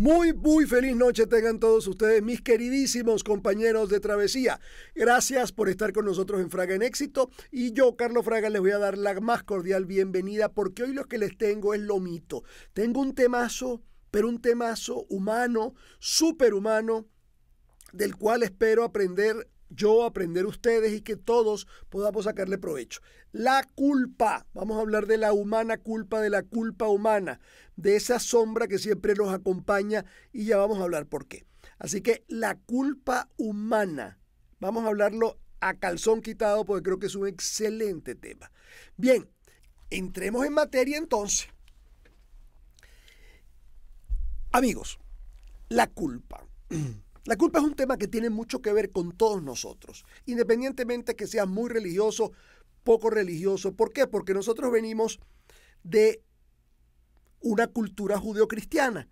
Muy, muy feliz noche tengan todos ustedes, mis queridísimos compañeros de travesía. Gracias por estar con nosotros en Fraga en Éxito. Y yo, Carlos Fraga, les voy a dar la más cordial bienvenida porque hoy lo que les tengo es lo mito. Tengo un temazo, pero un temazo humano, superhumano, del cual espero aprender yo, aprender ustedes y que todos podamos sacarle provecho. La culpa, vamos a hablar de la humana culpa, de la culpa humana, de esa sombra que siempre nos acompaña y ya vamos a hablar por qué. Así que la culpa humana, vamos a hablarlo a calzón quitado porque creo que es un excelente tema. Bien, entremos en materia entonces. Amigos, la culpa. La culpa es un tema que tiene mucho que ver con todos nosotros, independientemente que sea muy religioso, poco religioso. ¿Por qué? Porque nosotros venimos de una cultura judeocristiana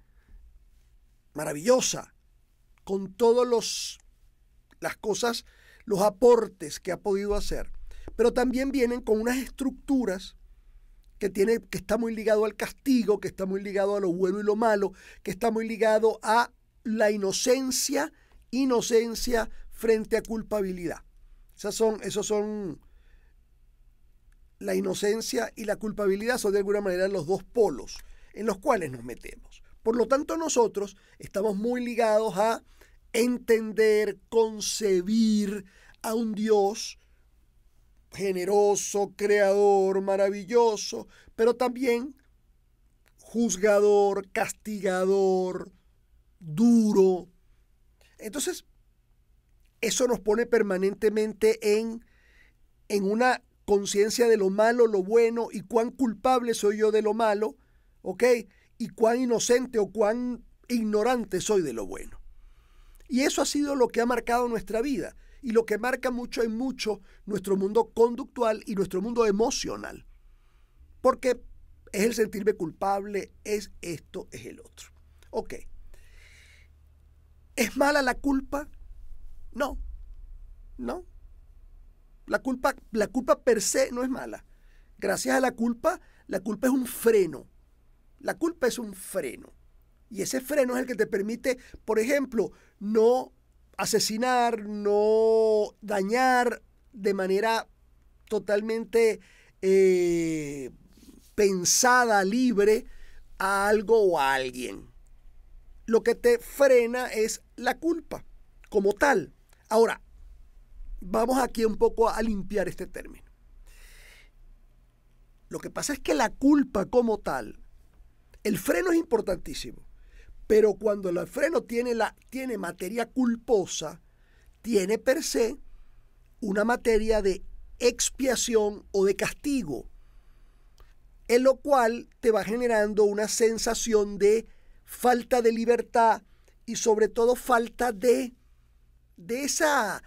maravillosa, con todos las cosas, los aportes que ha podido hacer, pero también vienen con unas estructuras que tiene que está muy ligado al castigo, que está muy ligado a lo bueno y lo malo, que está muy ligado a la inocencia, inocencia frente a culpabilidad. Esas son, esos son la inocencia y la culpabilidad son de alguna manera los dos polos en los cuales nos metemos. Por lo tanto, nosotros estamos muy ligados a entender, concebir a un Dios generoso, creador, maravilloso, pero también juzgador, castigador, duro. Entonces, eso nos pone permanentemente en, en una conciencia de lo malo, lo bueno y cuán culpable soy yo de lo malo, ¿ok? Y cuán inocente o cuán ignorante soy de lo bueno. Y eso ha sido lo que ha marcado nuestra vida y lo que marca mucho en mucho nuestro mundo conductual y nuestro mundo emocional. Porque es el sentirme culpable, es esto, es el otro. Ok. ¿Es mala la culpa? No, no. La culpa, la culpa per se no es mala. Gracias a la culpa, la culpa es un freno. La culpa es un freno. Y ese freno es el que te permite, por ejemplo, no asesinar, no dañar de manera totalmente eh, pensada, libre, a algo o a alguien lo que te frena es la culpa como tal. Ahora, vamos aquí un poco a limpiar este término. Lo que pasa es que la culpa como tal, el freno es importantísimo, pero cuando el freno tiene, la, tiene materia culposa, tiene per se una materia de expiación o de castigo, en lo cual te va generando una sensación de falta de libertad y sobre todo falta de, de esa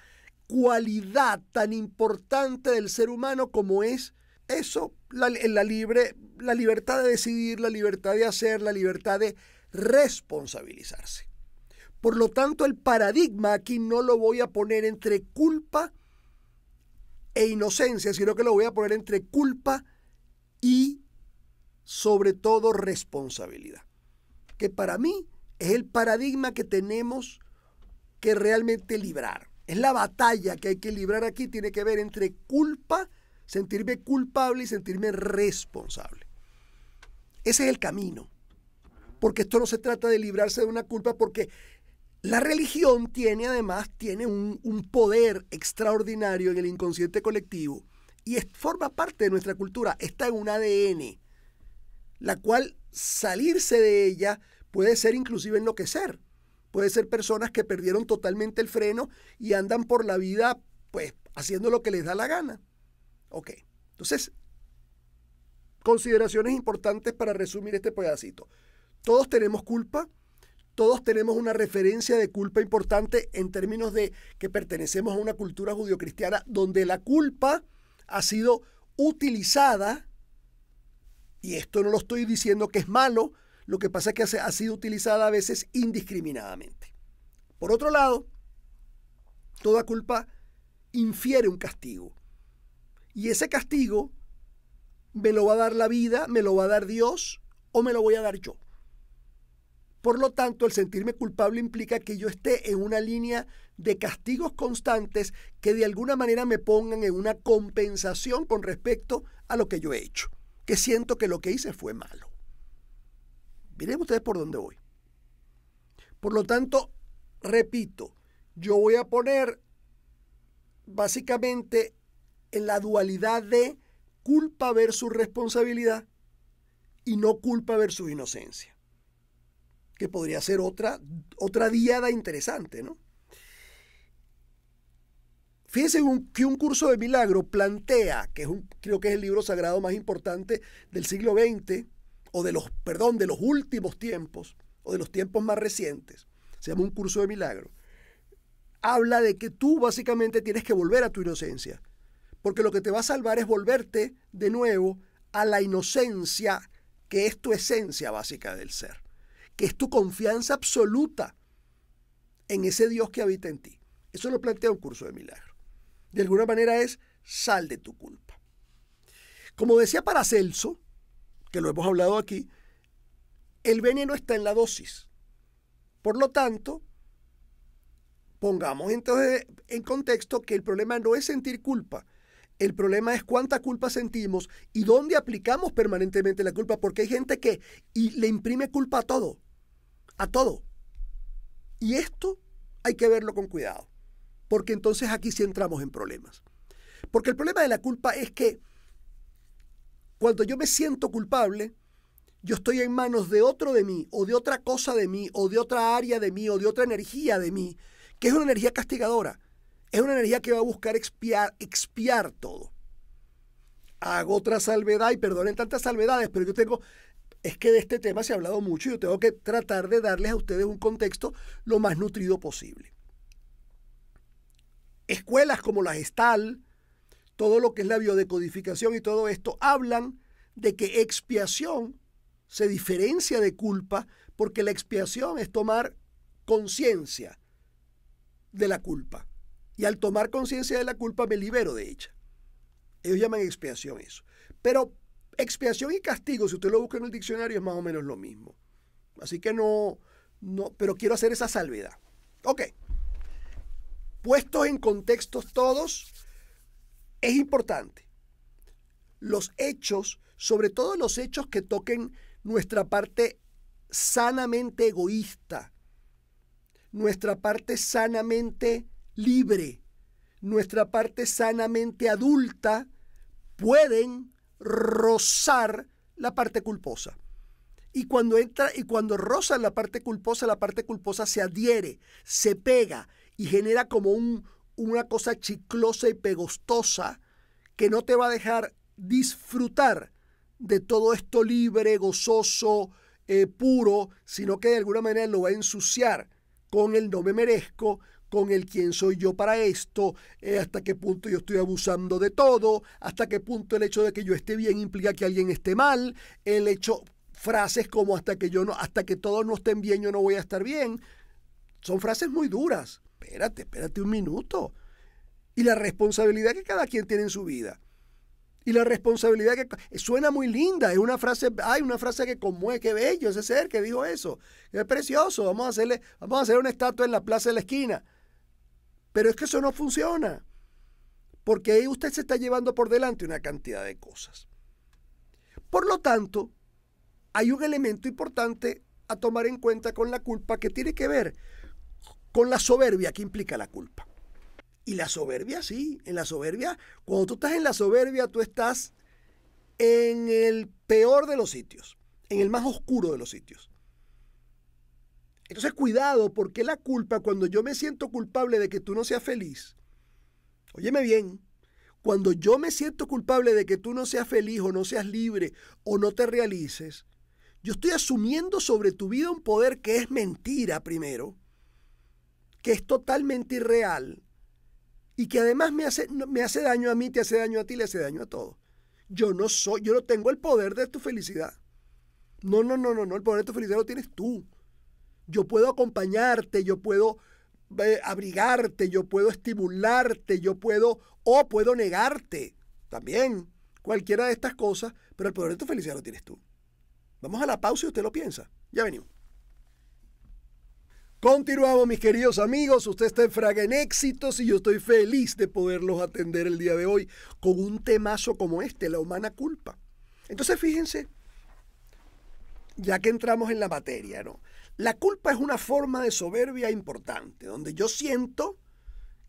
cualidad tan importante del ser humano como es eso, la, la, libre, la libertad de decidir, la libertad de hacer, la libertad de responsabilizarse. Por lo tanto, el paradigma aquí no lo voy a poner entre culpa e inocencia, sino que lo voy a poner entre culpa y sobre todo responsabilidad que para mí es el paradigma que tenemos que realmente librar. Es la batalla que hay que librar aquí, tiene que ver entre culpa, sentirme culpable y sentirme responsable. Ese es el camino. Porque esto no se trata de librarse de una culpa, porque la religión tiene además tiene un, poder extraordinario en el inconsciente colectivo y forma parte de nuestra cultura, está en un ADN, la cual salirse de ella puede ser inclusive enloquecer. Puede ser personas que perdieron totalmente el freno y andan por la vida pues haciendo lo que les da la gana. Ok, entonces, consideraciones importantes para resumir este pedacito. Todos tenemos culpa, todos tenemos una referencia de culpa importante en términos de que pertenecemos a una cultura judio-cristiana donde la culpa ha sido utilizada y esto no lo estoy diciendo que es malo, lo que pasa es que ha sido utilizada a veces indiscriminadamente. Por otro lado, toda culpa infiere un castigo. Y ese castigo me lo va a dar la vida, me lo va a dar Dios o me lo voy a dar yo. Por lo tanto, el sentirme culpable implica que yo esté en una línea de castigos constantes que de alguna manera me pongan en una compensación con respecto a lo que yo he hecho, que siento que lo que hice fue malo. Miren ustedes por dónde voy. Por lo tanto, repito, yo voy a poner básicamente en la dualidad de culpa versus responsabilidad y no culpa versus inocencia. Que podría ser otra, otra diada interesante, ¿no? Fíjense que un curso de milagro plantea, que es un, creo que es el libro sagrado más importante del siglo XX, o de los, perdón, de los últimos tiempos, o de los tiempos más recientes, se llama un curso de milagro, habla de que tú básicamente tienes que volver a tu inocencia, porque lo que te va a salvar es volverte de nuevo a la inocencia que es tu esencia básica del ser, que es tu confianza absoluta en ese Dios que habita en ti. Eso lo plantea un curso de milagro. De alguna manera es sal de tu culpa. Como decía Paracelso, que lo hemos hablado aquí, el veneno está en la dosis. Por lo tanto, pongamos entonces en contexto que el problema no es sentir culpa, el problema es cuánta culpa sentimos y dónde aplicamos permanentemente la culpa, porque hay gente que y le imprime culpa a todo, a todo. Y esto hay que verlo con cuidado, porque entonces aquí sí entramos en problemas. Porque el problema de la culpa es que cuando yo me siento culpable, yo estoy en manos de otro de mí, o de otra cosa de mí, o de otra área de mí, o de otra energía de mí, que es una energía castigadora. Es una energía que va a buscar expiar, todo. Hago otra salvedad y perdonen tantas salvedades, pero yo tengo, es que de este tema se ha hablado mucho y yo tengo que tratar de darles a ustedes un contexto lo más nutrido posible. Escuelas como la Gestal, todo lo que es la biodecodificación y todo esto, hablan de que expiación se diferencia de culpa porque la expiación es tomar conciencia de la culpa. Y al tomar conciencia de la culpa me libero de ella. Ellos llaman expiación eso. Pero expiación y castigo, si usted lo busca en el diccionario, es más o menos lo mismo. Así que no, no, pero quiero hacer esa salvedad. Ok. Puestos en contextos todos, es importante. Los hechos, sobre todo los hechos que toquen nuestra parte sanamente egoísta, nuestra parte sanamente libre, nuestra parte sanamente adulta, pueden rozar la parte culposa. Y cuando entra y cuando rozan la parte culposa, la parte culposa se adhiere, se pega y genera como un, una cosa chiclosa y pegostosa que no te va a dejar disfrutar de todo esto libre, gozoso, eh, puro, sino que de alguna manera lo va a ensuciar con el no me merezco, con el quién soy yo para esto, eh, hasta qué punto yo estoy abusando de todo, hasta qué punto el hecho de que yo esté bien implica que alguien esté mal, el hecho, frases como hasta que yo no, hasta que todos no estén bien, yo no voy a estar bien. Son frases muy duras. Espérate, espérate un minuto. Y la responsabilidad que cada quien tiene en su vida. Y la responsabilidad que suena muy linda, es una frase, hay una frase que conmueve, qué bello ese ser que dijo eso. Es precioso, vamos a hacerle, vamos a hacer una estatua en la plaza de la esquina. Pero es que eso no funciona. Porque ahí usted se está llevando por delante una cantidad de cosas. Por lo tanto, hay un elemento importante a tomar en cuenta con la culpa que tiene que ver con la soberbia que implica la culpa. Y la soberbia, sí, en la soberbia, cuando tú estás en la soberbia, tú estás en el peor de los sitios, en el más oscuro de los sitios. Entonces, cuidado, porque la culpa, cuando yo me siento culpable de que tú no seas feliz, óyeme bien, cuando yo me siento culpable de que tú no seas feliz o no seas libre o no te realices, yo estoy asumiendo sobre tu vida un poder que es mentira primero, que es totalmente irreal y que además me hace, me hace daño a mí, te hace daño a ti, le hace daño a todos. Yo no soy, yo no tengo el poder de tu felicidad. No, no, no, no, no, el poder de tu felicidad lo tienes tú. Yo puedo acompañarte, yo puedo eh, abrigarte, yo puedo estimularte, yo puedo o puedo negarte también. Cualquiera de estas cosas, pero el poder de tu felicidad lo tienes tú. Vamos a la pausa y usted lo piensa. Ya venimos. Continuamos, mis queridos amigos. Usted está en Fraga en Éxitos y yo estoy feliz de poderlos atender el día de hoy con un temazo como este, la humana culpa. Entonces, fíjense, ya que entramos en la materia, ¿no? La culpa es una forma de soberbia importante, donde yo siento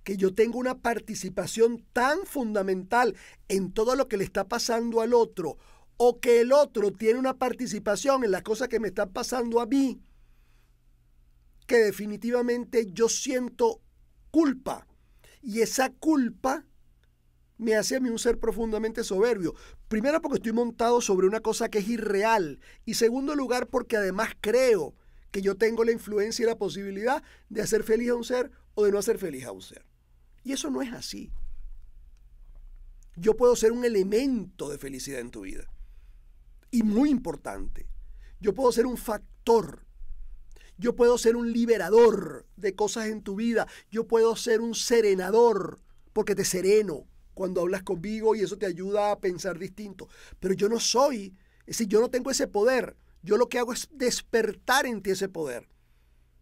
que yo tengo una participación tan fundamental en todo lo que le está pasando al otro, o que el otro tiene una participación en las cosas que me están pasando a mí, que definitivamente yo siento culpa. Y esa culpa me hace a mí un ser profundamente soberbio. Primero porque estoy montado sobre una cosa que es irreal. Y segundo lugar porque además creo que yo tengo la influencia y la posibilidad de hacer feliz a un ser o de no hacer feliz a un ser. Y eso no es así. Yo puedo ser un elemento de felicidad en tu vida. Y muy importante. Yo puedo ser un factor yo puedo ser un liberador de cosas en tu vida. Yo puedo ser un serenador porque te sereno cuando hablas conmigo y eso te ayuda a pensar distinto. Pero yo no soy, es decir, yo no tengo ese poder. Yo lo que hago es despertar en ti ese poder.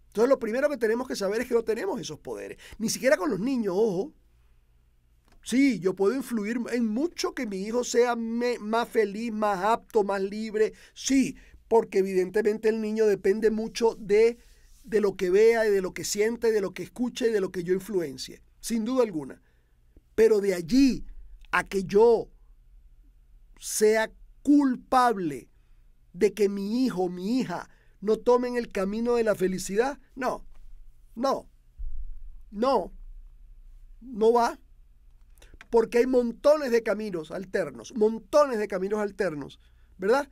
Entonces lo primero que tenemos que saber es que no tenemos esos poderes. Ni siquiera con los niños, ojo. Sí, yo puedo influir en mucho que mi hijo sea más feliz, más apto, más libre. Sí, porque evidentemente el niño depende mucho de, de lo que vea de lo que siente, de lo que escuche y de lo que yo influencie, sin duda alguna. Pero de allí a que yo sea culpable de que mi hijo mi hija no tomen el camino de la felicidad, no, no, no, no va. Porque hay montones de caminos alternos, montones de caminos alternos, ¿verdad?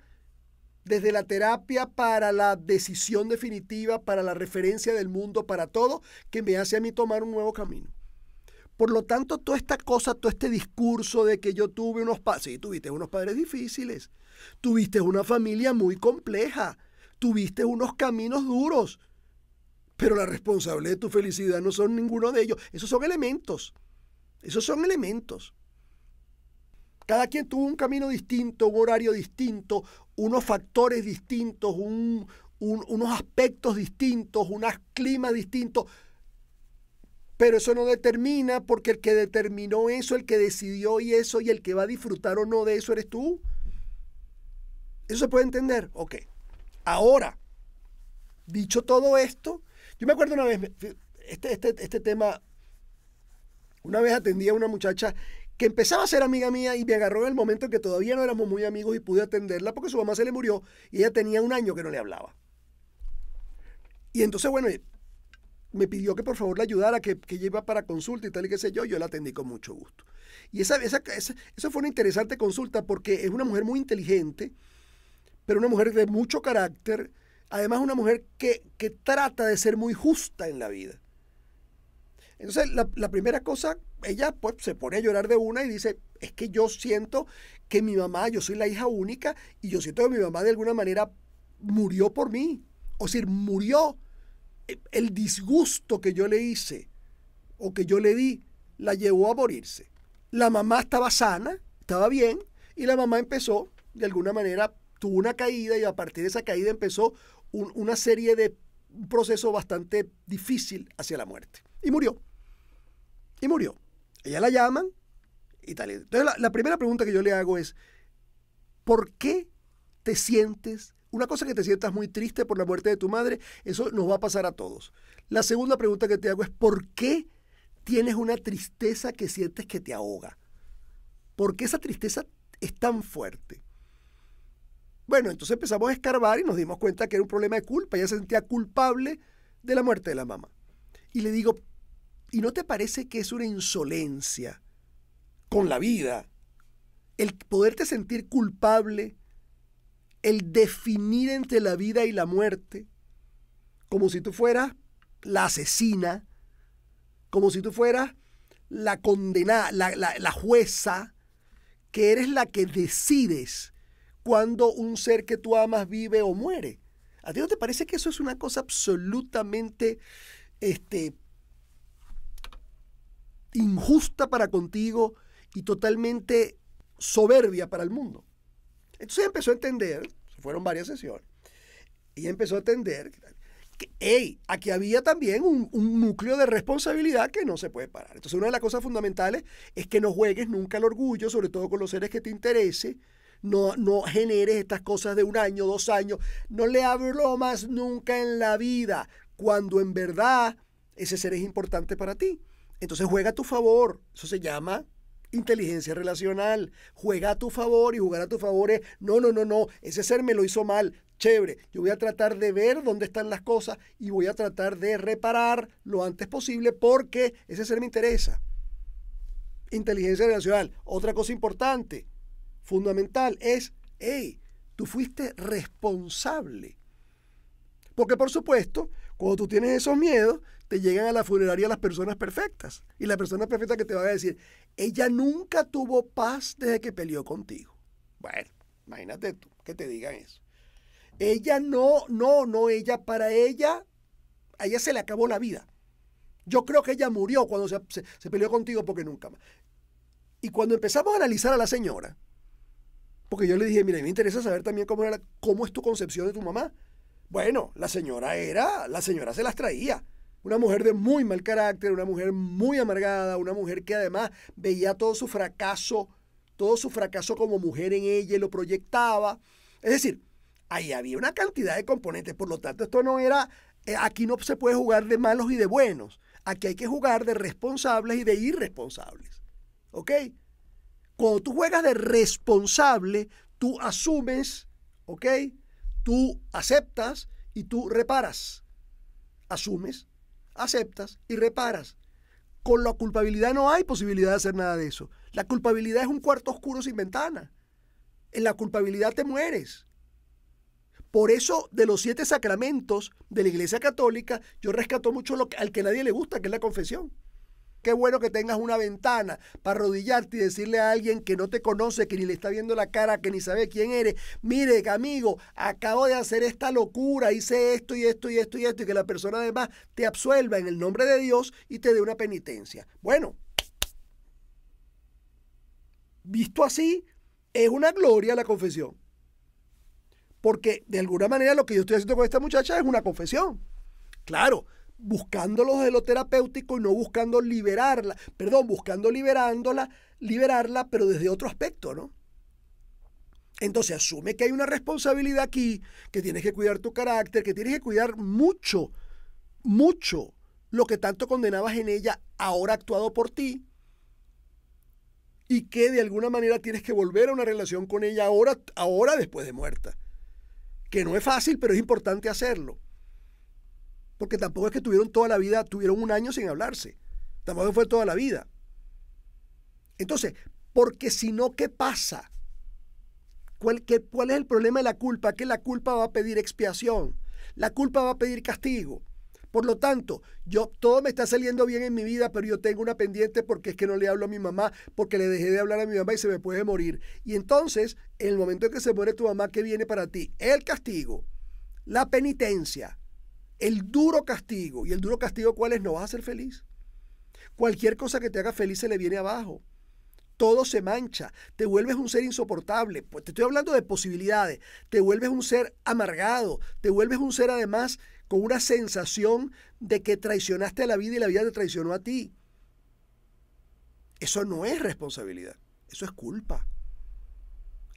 desde la terapia para la decisión definitiva, para la referencia del mundo, para todo, que me hace a mí tomar un nuevo camino. Por lo tanto, toda esta cosa, todo este discurso de que yo tuve unos padres, sí, tuviste unos padres difíciles, tuviste una familia muy compleja, tuviste unos caminos duros, pero la responsable de tu felicidad no son ninguno de ellos, esos son elementos, esos son elementos. Cada quien tuvo un camino distinto, un horario distinto, unos factores distintos, unos aspectos distintos, unos climas distintos. Pero eso no determina porque el que determinó eso, el que decidió y eso, y el que va a disfrutar o no de eso eres tú. ¿Eso se puede entender? Ok. Ahora, dicho todo esto, yo me acuerdo una vez, este, este, este tema, una vez atendí a una muchacha que empezaba a ser amiga mía y me agarró en el momento en que todavía no éramos muy amigos y pude atenderla porque su mamá se le murió y ella tenía un año que no le hablaba. Y entonces, bueno, me pidió que por favor la ayudara, que, que lleva para consulta y tal y qué sé yo, yo la atendí con mucho gusto. Y esa, esa, esa, fue una interesante consulta porque es una mujer muy inteligente, pero una mujer de mucho carácter, además una mujer que, que trata de ser muy justa en la vida. Entonces, la, la primera cosa ella pues se pone a llorar de una y dice, es que yo siento que mi mamá, yo soy la hija única y yo siento que mi mamá de alguna manera murió por mí. O sea, murió el disgusto que yo le hice o que yo le di, la llevó a morirse. La mamá estaba sana, estaba bien, y la mamá empezó, de alguna manera, tuvo una caída y a partir de esa caída empezó una serie de un proceso bastante difícil hacia la muerte. Y murió. Y murió. Ella la llaman y tal. Entonces la, primera pregunta que yo le hago es, ¿por qué te sientes una cosa que te sientas muy triste por la muerte de tu madre, eso nos va a pasar a todos. La segunda pregunta que te hago es, ¿por qué tienes una tristeza que sientes que te ahoga? ¿Por qué esa tristeza es tan fuerte? Bueno, entonces empezamos a escarbar y nos dimos cuenta que era un problema de culpa. Ella se sentía culpable de la muerte de la mamá. Y le digo, ¿Y no te parece que es una insolencia con la vida el poderte sentir culpable, el definir entre la vida y la muerte, como si tú fueras la asesina, como si tú fueras la condenada, la, la jueza, que eres la que decides cuando un ser que tú amas vive o muere? ¿A ti no te parece que eso es una cosa absolutamente este, injusta para contigo y totalmente soberbia para el mundo. Entonces empezó a entender, fueron varias sesiones, y empezó a entender hey, aquí había también un, un, núcleo de responsabilidad que no se puede parar. Entonces, una de las cosas fundamentales es que no juegues nunca el orgullo, sobre todo con los seres que te interese. No, no generes estas cosas de un año, dos años. No le hablo más nunca en la vida, cuando en verdad ese ser es importante para ti. Entonces, juega a tu favor. Eso se llama inteligencia relacional. Juega a tu favor y jugar a tu favor es, no, no, no, no, ese ser me lo hizo mal. Chévere, yo voy a tratar de ver dónde están las cosas y voy a tratar de reparar lo antes posible porque ese ser me interesa. Inteligencia relacional. Otra cosa importante, fundamental, es, hey, tú fuiste responsable. Porque por supuesto, cuando tú tienes esos miedos, te llegan a la funeraria las personas perfectas. Y la persona perfecta que te va a decir, ella nunca tuvo paz desde que peleó contigo. Bueno, imagínate tú que te digan eso. Ella no, no, no, ella para ella, a ella se le acabó la vida. Yo creo que ella murió cuando se, se, peleó contigo porque nunca más. Y cuando empezamos a analizar a la señora, porque yo le dije, mira, me interesa saber también cómo, era cómo es tu concepción de tu mamá. Bueno, la señora era, la señora se las traía. Una mujer de muy mal carácter, una mujer muy amargada, una mujer que además veía todo su fracaso, todo su fracaso como mujer en ella y lo proyectaba. Es decir, ahí había una cantidad de componentes, por lo tanto esto no era, eh, aquí no se puede jugar de malos y de buenos, aquí hay que jugar de responsables y de irresponsables. ¿Ok? Cuando tú juegas de responsable, tú asumes, ¿ok? Tú aceptas y tú reparas. Asumes, aceptas y reparas. Con la culpabilidad no hay posibilidad de hacer nada de eso. La culpabilidad es un cuarto oscuro sin ventana. En la culpabilidad te mueres. Por eso, de los siete sacramentos de la Iglesia Católica, yo rescato mucho lo que, al que nadie le gusta, que es la confesión. Qué bueno que tengas una ventana para arrodillarte y decirle a alguien que no te conoce, que ni le está viendo la cara, que ni sabe quién eres, mire, amigo, acabo de hacer esta locura, hice esto y esto y esto y esto, y que la persona además te absuelva en el nombre de Dios y te dé una penitencia. Bueno, visto así, es una gloria la confesión. Porque de alguna manera lo que yo estoy haciendo con esta muchacha es una confesión. Claro, buscándolo de lo terapéutico y no buscando liberarla, perdón, buscando liberándola, liberarla, pero desde otro aspecto, ¿no? Entonces asume que hay una responsabilidad aquí, que tienes que cuidar tu carácter, que tienes que cuidar mucho, mucho lo que tanto condenabas en ella, ahora actuado por ti, y que de alguna manera tienes que volver a una relación con ella ahora, ahora después de muerta. Que no es fácil, pero es importante hacerlo. Porque tampoco es que tuvieron toda la vida, tuvieron un año sin hablarse. Tampoco fue toda la vida. Entonces, porque si no, ¿qué pasa? ¿Cuál, ¿Cuál es el problema de la culpa? Que la culpa va a pedir expiación. La culpa va a pedir castigo. Por lo tanto, yo todo me está saliendo bien en mi vida, pero yo tengo una pendiente porque es que no le hablo a mi mamá, porque le dejé de hablar a mi mamá y se me puede morir. Y entonces, en el momento en que se muere tu mamá, ¿qué viene para ti? El castigo, la penitencia, el duro castigo. ¿Y el duro castigo cuál es? No vas a ser feliz. Cualquier cosa que te haga feliz se le viene abajo. Todo se mancha. Te vuelves un ser insoportable. Pues te estoy hablando de posibilidades. Te vuelves un ser amargado. Te vuelves un ser además con una sensación de que traicionaste a la vida y la vida te traicionó a ti. Eso no es responsabilidad. Eso es culpa.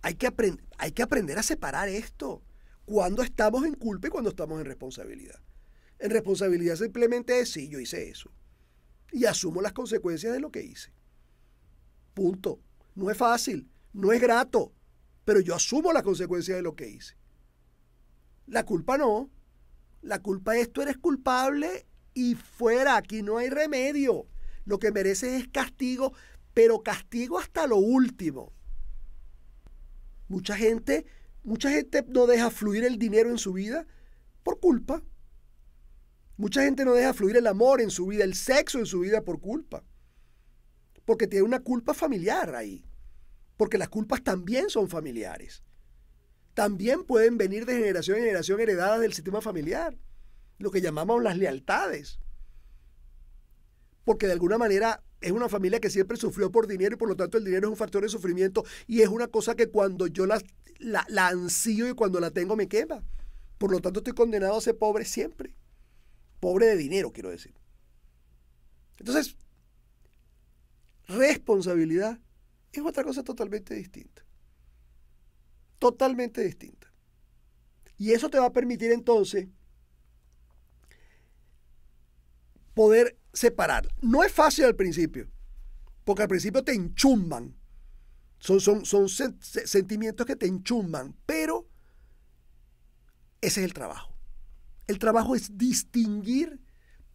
Hay que, hay que aprender a separar esto. Cuando estamos en culpa y cuando estamos en responsabilidad. En responsabilidad simplemente es, sí, yo hice eso. Y asumo las consecuencias de lo que hice. Punto. No es fácil, no es grato, pero yo asumo las consecuencias de lo que hice. La culpa no. La culpa es tú eres culpable y fuera, aquí no hay remedio. Lo que mereces es castigo, pero castigo hasta lo último. Mucha gente, mucha gente no deja fluir el dinero en su vida por culpa. Mucha gente no deja fluir el amor en su vida, el sexo en su vida por culpa. Porque tiene una culpa familiar ahí. Porque las culpas también son familiares. También pueden venir de generación en generación heredadas del sistema familiar. Lo que llamamos las lealtades. Porque de alguna manera es una familia que siempre sufrió por dinero y por lo tanto el dinero es un factor de sufrimiento y es una cosa que cuando yo la, la, ansío y cuando la tengo me quema. Por lo tanto estoy condenado a ser pobre siempre. Pobre de dinero, quiero decir. Entonces, responsabilidad es otra cosa totalmente distinta. Totalmente distinta. Y eso te va a permitir entonces poder separar. No es fácil al principio, porque al principio te enchumban. Son, son, son sentimientos que te enchumban, pero ese es el trabajo. El trabajo es distinguir,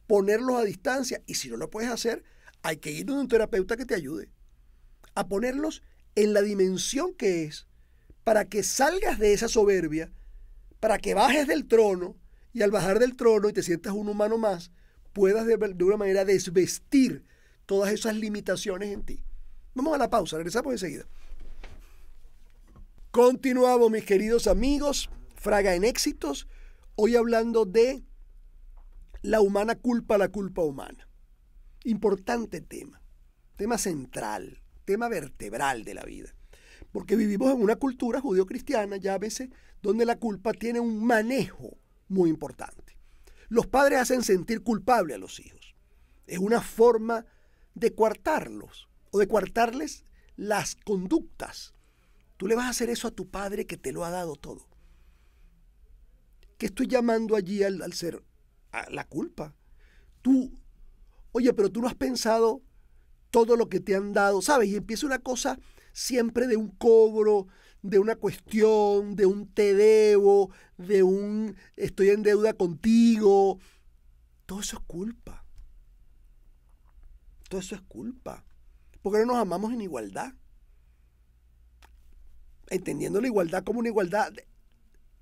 ponerlos a distancia, y si no lo puedes hacer, hay que ir a un terapeuta que te ayude a ponerlos en la dimensión que es, para que salgas de esa soberbia, para que bajes del trono, y al bajar del trono y te sientas un humano más, puedas de, de una manera desvestir todas esas limitaciones en ti. Vamos a la pausa, regresamos enseguida. Continuamos, mis queridos amigos. Fraga en éxitos. Hoy hablando de la humana culpa, la culpa humana. Importante tema. Tema central, tema vertebral de la vida. Porque vivimos en una cultura judío-cristiana, ya a veces, donde la culpa tiene un manejo muy importante. Los padres hacen sentir culpable a los hijos. Es una forma de coartarlos o de coartarles las conductas. Tú le vas a hacer eso a tu padre que te lo ha dado todo. ¿Qué estoy llamando allí al, ser? A la culpa. Tú, oye, pero tú no has pensado todo lo que te han dado, ¿sabes? Y empieza una cosa siempre de un cobro, de una cuestión, de un te debo, de un estoy en deuda contigo. Todo eso es culpa. Todo eso es culpa. Porque no nos amamos en igualdad. Entendiendo la igualdad como una igualdad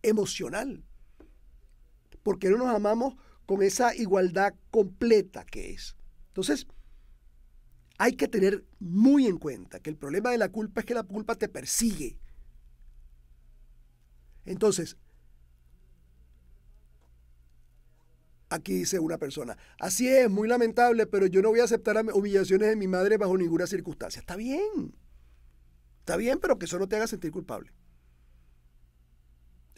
emocional. Porque no nos amamos con esa igualdad completa que es. Entonces, hay que tener muy en cuenta que el problema de la culpa es que la culpa te persigue. Entonces, Aquí dice una persona, así es, muy lamentable, pero yo no voy a aceptar humillaciones de mi madre bajo ninguna circunstancia. Está bien, está bien, pero que eso no te haga sentir culpable.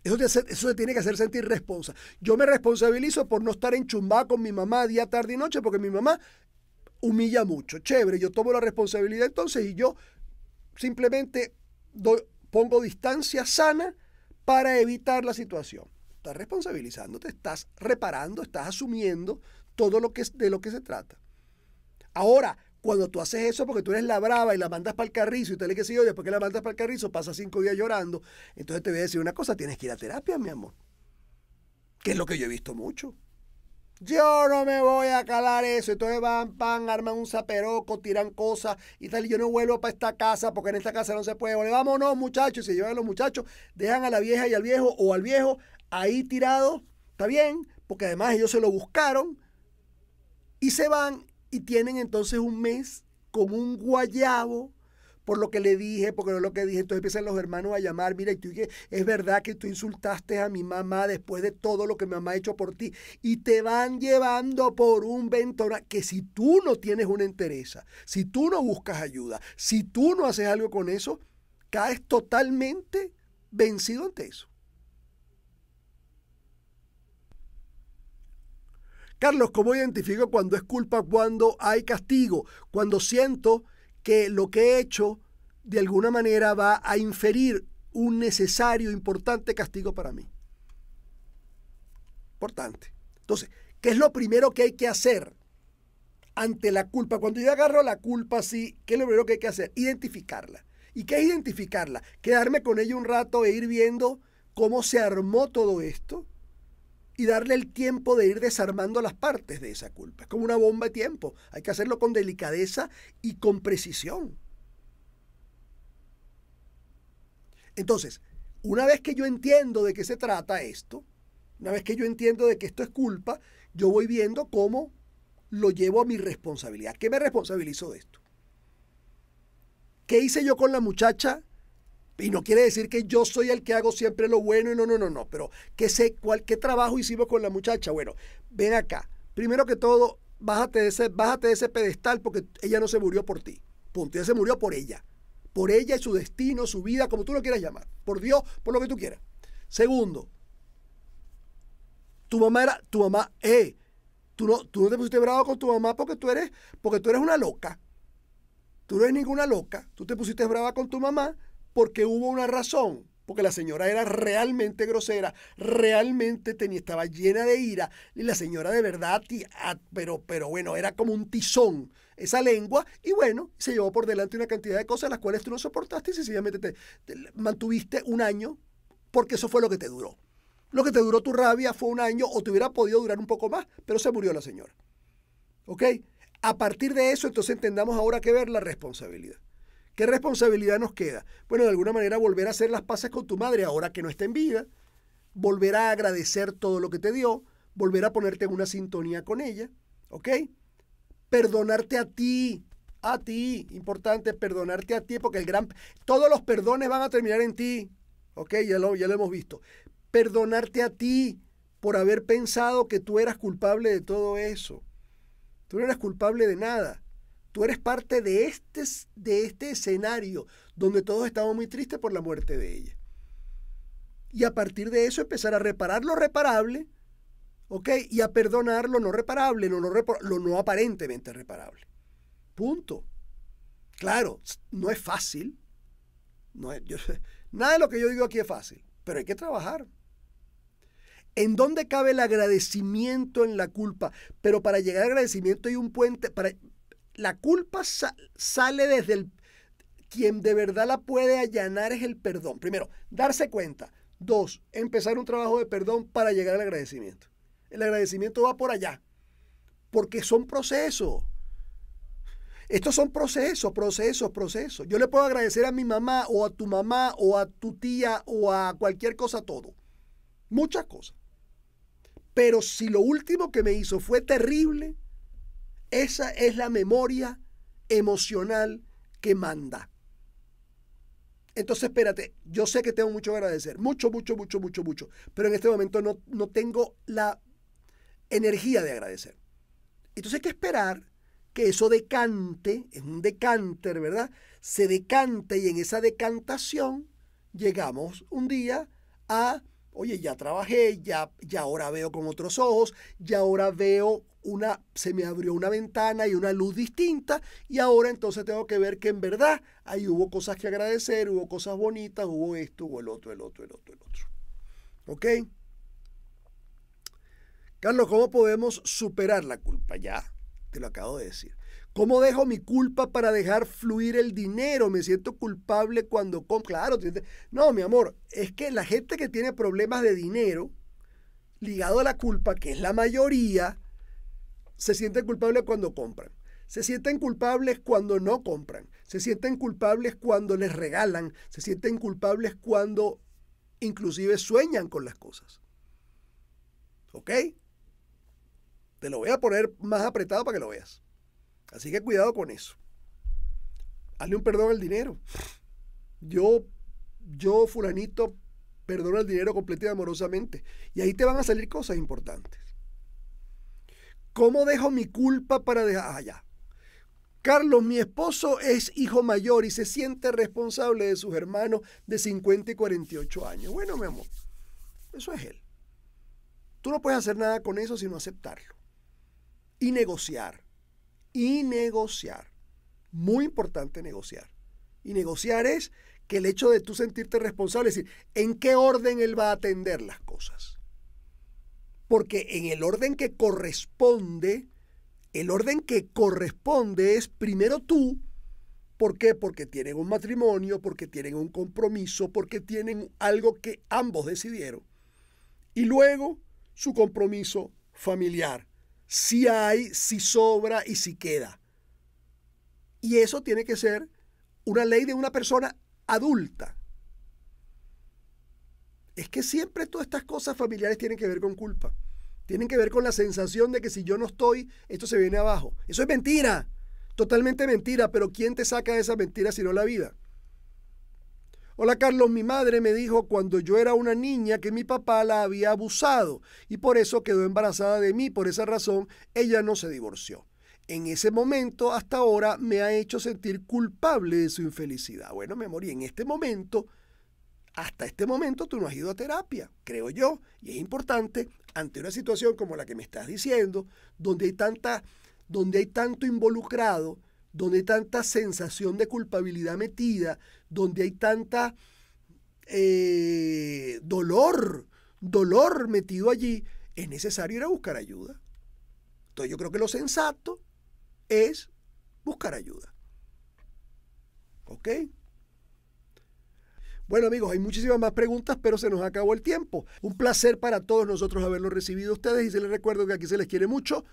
Eso te, eso tiene que hacer sentir responsable. Yo me responsabilizo por no estar enchumbada con mi mamá día, tarde y noche, porque mi mamá humilla mucho. Chévere, yo tomo la responsabilidad entonces y yo simplemente pongo distancia sana para evitar la situación estás responsabilizándote, estás reparando, estás asumiendo todo lo que de lo que se trata. Ahora, cuando tú haces eso porque tú eres la brava y la mandas para el carrizo y te le que yo, después que la mandas para el carrizo pasa cinco días llorando, entonces te voy a decir una cosa, tienes que ir a terapia, mi amor. Que es lo que yo he visto mucho. Yo no me voy a calar eso. Entonces van, van, arman un zaperoco, tiran cosas y tal. Y yo no vuelvo para esta casa porque en esta casa no se puede. Vámonos, muchachos. Y se llevan a los muchachos, dejan a la vieja y al viejo o al viejo ahí tirado, está bien, porque además ellos se lo buscaron y se van y tienen entonces un mes con un guayabo por lo que le dije, porque no es lo que dije. Entonces empiezan los hermanos a llamar, mira, y tú, es verdad que tú insultaste a mi mamá después de todo lo que mi mamá ha hecho por ti. Y te van llevando por un ventona que si tú no tienes una entereza, si tú no buscas ayuda, si tú no haces algo con eso, caes totalmente vencido ante eso. Carlos, ¿cómo identifico cuando es culpa, cuando hay castigo? Cuando siento que lo que he hecho de alguna manera va a inferir un necesario, importante castigo para mí. Importante. Entonces, ¿qué es lo primero que hay que hacer ante la culpa? Cuando yo agarro la culpa así, ¿qué es lo primero que hay que hacer? Identificarla. ¿Y qué es identificarla? Quedarme con ella un rato e ir viendo cómo se armó todo esto y darle el tiempo de ir desarmando las partes de esa culpa. Es como una bomba de tiempo. Hay que hacerlo con delicadeza y con precisión. Entonces, una vez que yo entiendo de qué se trata esto, una vez que yo entiendo de que esto es culpa, yo voy viendo cómo lo llevo a mi responsabilidad. ¿Qué me responsabilizo de esto? ¿Qué hice yo con la muchacha y no quiere decir que yo soy el que hago siempre lo bueno y no, no, no, no. Pero ¿qué, sé, cuál, qué trabajo hicimos con la muchacha? Bueno, ven acá. Primero que todo, bájate de, ese, bájate de ese pedestal porque ella no se murió por ti. Punto. Ella se murió por ella. Por ella y su destino, su vida, como tú lo quieras llamar. Por Dios, por lo que tú quieras. Segundo, tu mamá era, tu mamá, eh, Tú no, tú no te pusiste bravo con tu mamá porque tú eres, porque tú eres una loca. Tú no eres ninguna loca. Tú te pusiste brava con tu mamá porque hubo una razón. Porque la señora era realmente grosera, realmente tenía, estaba llena de ira. Y la señora de verdad, pero, pero bueno, era como un tizón esa lengua. Y bueno, se llevó por delante una cantidad de cosas las cuales tú no soportaste y sencillamente te mantuviste un año porque eso fue lo que te duró. Lo que te duró tu rabia fue un año o te hubiera podido durar un poco más, pero se murió la señora. ¿Ok? A partir de eso, entonces entendamos ahora que ver la responsabilidad. ¿Qué responsabilidad nos queda? Bueno, de alguna manera volver a hacer las paces con tu madre ahora que no está en vida, volver a agradecer todo lo que te dio, volver a ponerte en una sintonía con ella, ¿ok? Perdonarte a ti, a ti, importante perdonarte a ti, porque el gran, todos los perdones van a terminar en ti, ¿ok? Ya lo, ya lo hemos visto perdonarte a ti por haber pensado que tú eras culpable de todo eso. Tú no eras culpable de nada. Tú eres parte de este, de este escenario donde todos estamos muy tristes por la muerte de ella. Y a partir de eso empezar a reparar lo reparable, ¿ok? Y a perdonar lo no reparable, lo no, lo no aparentemente reparable. Punto. Claro, no es fácil. No nada de lo que yo digo aquí es fácil, pero hay que trabajar. ¿En dónde cabe el agradecimiento en la culpa? Pero para llegar al agradecimiento hay un puente. Para, la culpa sale desde el... Quien de verdad la puede allanar es el perdón. Primero, darse cuenta. Dos, empezar un trabajo de perdón para llegar al agradecimiento. El agradecimiento va por allá. Porque son procesos. Estos son procesos, procesos, procesos. Yo le puedo agradecer a mi mamá o a tu mamá o a tu tía o a cualquier cosa, todo. Muchas cosas. Pero si lo último que me hizo fue terrible, esa es la memoria emocional que manda. Entonces, espérate, yo sé que tengo mucho que agradecer, mucho, mucho, mucho, mucho, mucho, pero en este momento no, no tengo la energía de agradecer. Entonces hay que esperar que eso decante, es un decanter, ¿verdad? Se decante y en esa decantación llegamos un día a oye, ya trabajé, ya, ya ahora veo con otros ojos, ya ahora veo una, se me abrió una ventana y una luz distinta y ahora entonces tengo que ver que en verdad ahí hubo cosas que agradecer, hubo cosas bonitas, hubo esto, hubo el otro, el otro, el otro, el otro. ¿Ok? Carlos, ¿cómo podemos superar la culpa? Ya, te lo acabo de decir. ¿Cómo dejo mi culpa para dejar fluir el dinero? Me siento culpable cuando compro. Claro, no, mi amor, es que la gente que tiene problemas de dinero ligado a la culpa, que es la mayoría, se sienten culpables cuando compran. Se sienten culpables cuando no compran. Se sienten culpables cuando les regalan. Se sienten culpables cuando inclusive sueñan con las cosas. ¿Ok? Te lo voy a poner más apretado para que lo veas. Así que cuidado con eso. Hazle un perdón al dinero. Yo, yo, fulanito, perdono el dinero completamente amorosamente. Y ahí te van a salir cosas importantes. ¿Cómo dejo mi culpa para dejar? allá? Ah, Carlos, mi esposo es hijo mayor y se siente responsable de sus hermanos de 50 y 48 años. Bueno, mi amor, eso es él. Tú no puedes hacer nada con eso sino aceptarlo y negociar y negociar. Muy importante negociar. Y negociar es que el hecho de tú sentirte responsable, es decir, en qué orden él va a atender las cosas. Porque en el orden que corresponde, el orden que corresponde es primero tú, ¿por qué? Porque tienen un matrimonio, porque tienen un compromiso, porque tienen algo que ambos decidieron. Y luego su compromiso familiar si hay, si sobra y si queda. Y eso tiene que ser una ley de una persona adulta. Es que siempre todas estas cosas familiares tienen que ver con culpa. Tienen que ver con la sensación de que si yo no estoy, esto se viene abajo. Eso es mentira. Totalmente mentira. Pero ¿quién te saca de esa mentira sino la vida? Hola Carlos, mi madre me dijo cuando yo era una niña que mi papá la había abusado y por eso quedó embarazada de mí. Por esa razón, ella no se divorció. En ese momento, hasta ahora, me ha hecho sentir culpable de su infelicidad. Bueno, mi amor, y en este momento, hasta este momento tú no has ido a terapia, creo yo, y es importante ante una situación como la que me estás diciendo, donde hay tanta, donde hay tanto involucrado, donde hay tanta sensación de culpabilidad metida, donde hay tanta eh, dolor, dolor metido allí, es necesario ir a buscar ayuda. Entonces yo creo que lo sensato es buscar ayuda. ¿Ok? Bueno amigos, hay muchísimas más preguntas, pero se nos acabó el tiempo. Un placer para todos nosotros haberlo recibido ustedes y se les recuerdo que aquí se les quiere mucho,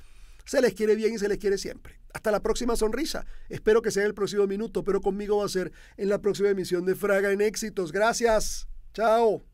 se les quiere bien y se les quiere siempre. Hasta la próxima sonrisa. Espero que sea el próximo minuto, pero conmigo va a ser en la próxima emisión de Fraga en Éxitos. Gracias. Chao.